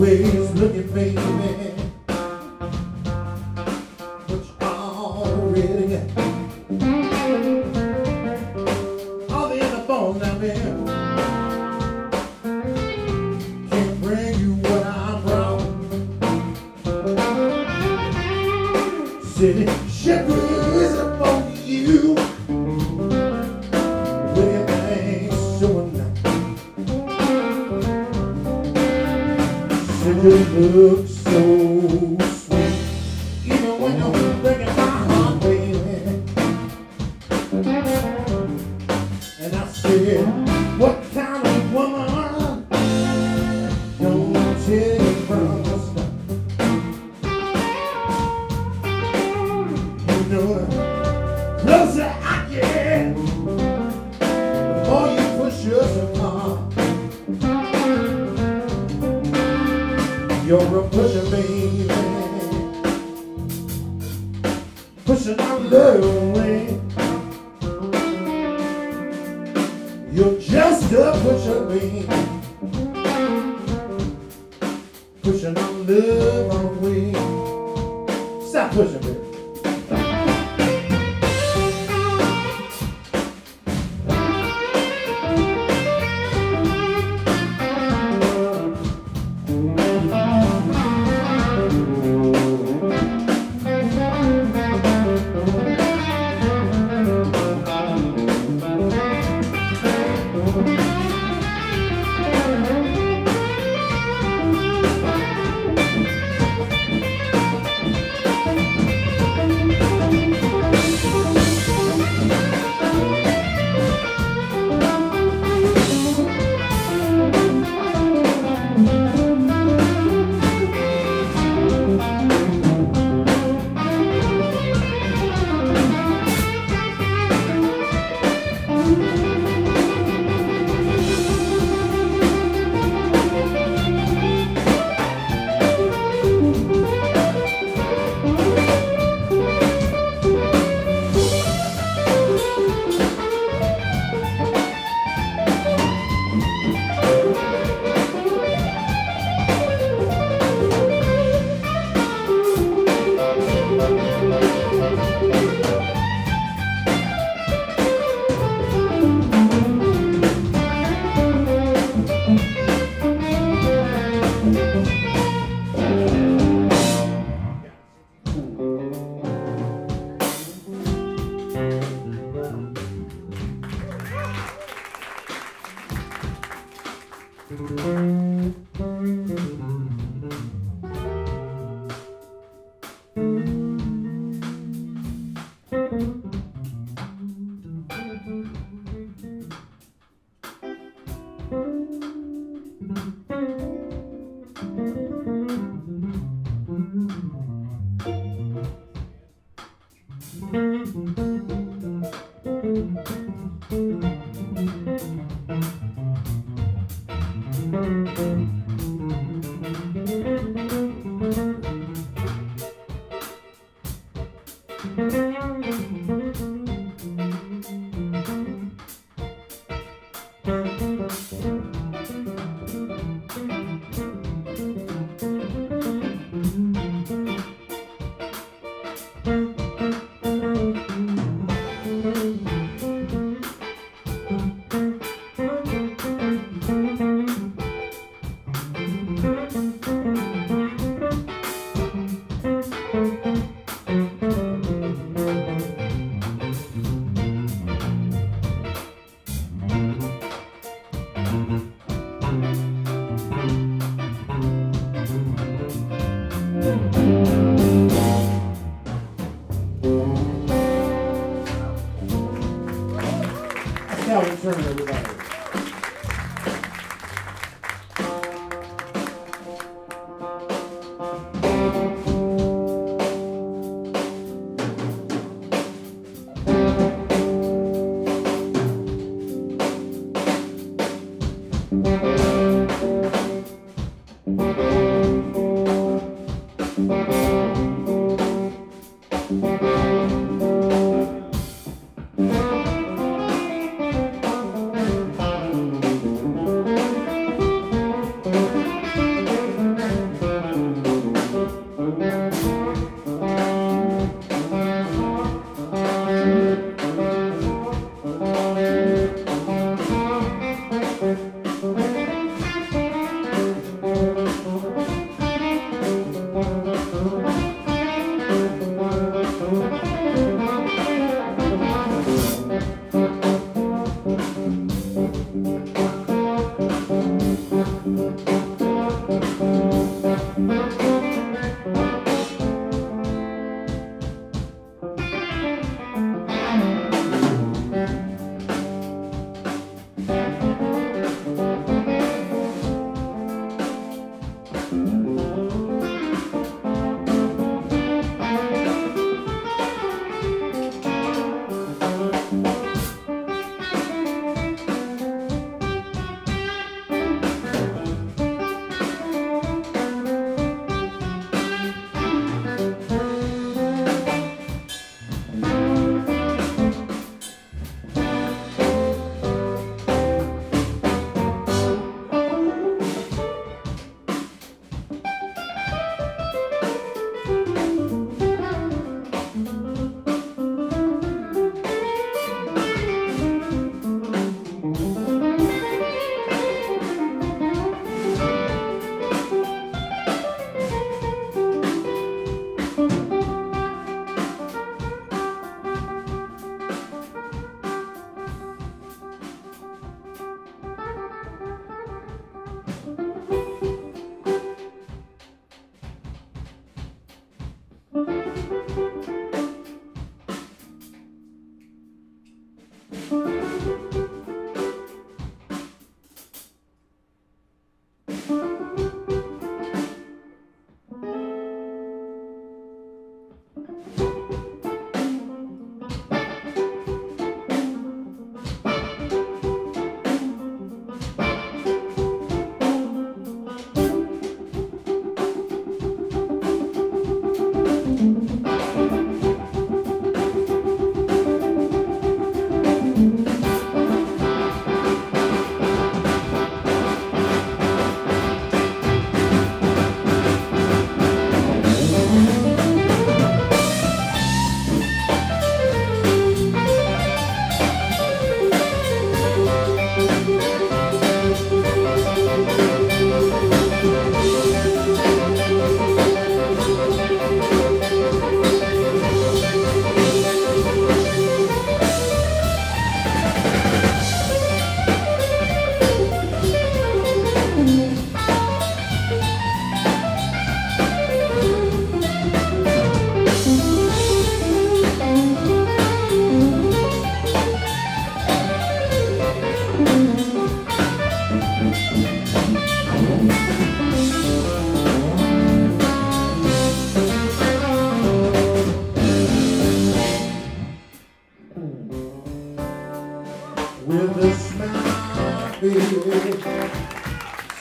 always looking, baby. But you already all the other phone now, man. Can't bring you what I brought. City shepherd is upon you. good looks. You're just a pusher me Pushing on love on Stop pushing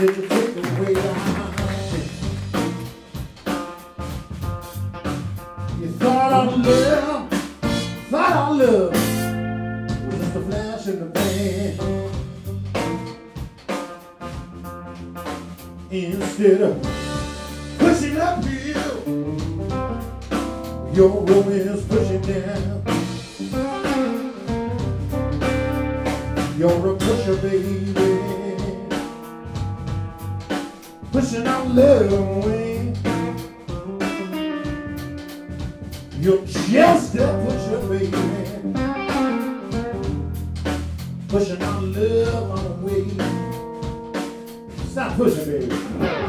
You You thought I love, thought I love was just a flash in the pan. Instead of pushing uphill, your romance pushing down. You're a pusher, baby. Pushing our love away. You're just a pusher, baby. Pushing our love away. Stop pushing, baby.